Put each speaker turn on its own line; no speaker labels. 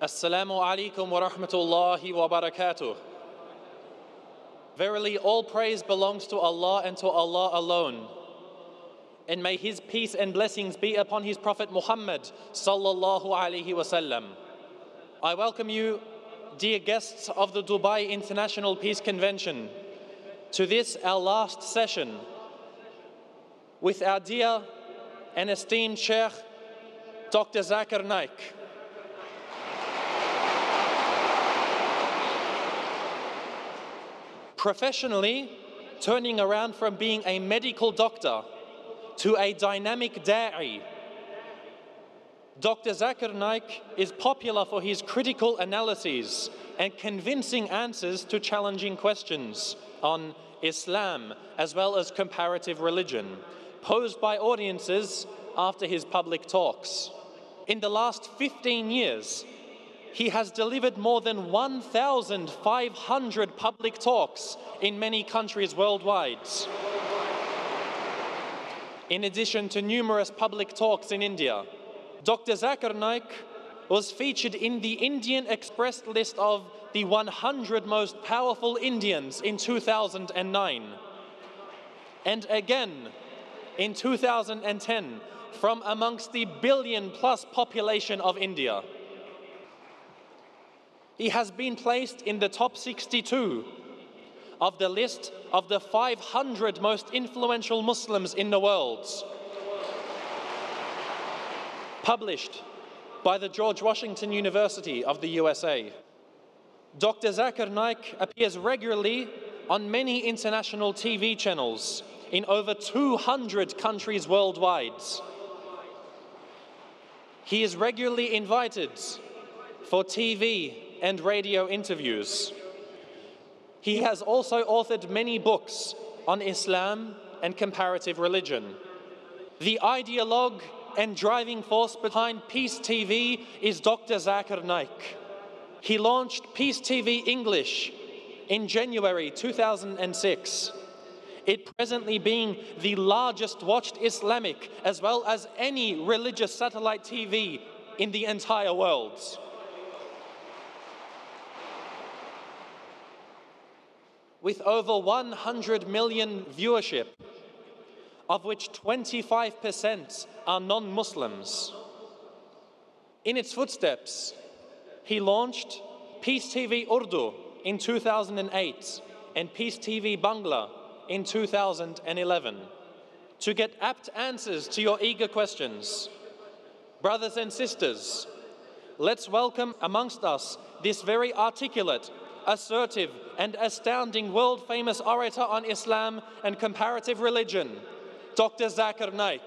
Assalamu alaikum wa rahmatullahi wa barakatuh. Verily, all praise belongs to Allah and to Allah alone. And may His peace and blessings be upon His Prophet Muhammad sallallahu alaihi wasallam. I welcome you, dear guests of the Dubai International Peace Convention, to this our last session with our dear and esteemed Sheikh, Dr. Zakir Naik. Professionally, turning around from being a medical doctor to a dynamic da'i, Dr. Zakir Naik is popular for his critical analyses and convincing answers to challenging questions on Islam as well as comparative religion, posed by audiences after his public talks. In the last 15 years, he has delivered more than 1,500 public talks in many countries worldwide. In addition to numerous public talks in India, Dr. Zakir Naik was featured in the Indian Express list of the 100 most powerful Indians in 2009. And again in 2010 from amongst the billion plus population of India. He has been placed in the top 62 of the list of the 500 most influential Muslims in the world. Published by the George Washington University of the USA. Dr. Zakir Naik appears regularly on many international TV channels in over 200 countries worldwide. He is regularly invited for TV and radio interviews. He has also authored many books on Islam and comparative religion. The ideologue and driving force behind Peace TV is Dr. Zakir Naik. He launched Peace TV English in January 2006. It presently being the largest watched Islamic as well as any religious satellite TV in the entire world. With over 100 million viewership, of which 25% are non Muslims. In its footsteps, he launched Peace TV Urdu in 2008 and Peace TV Bangla in 2011 to get apt answers to your eager questions. Brothers and sisters, let's welcome amongst us this very articulate assertive, and astounding world famous orator on Islam and comparative religion, Dr. Zakir Naik.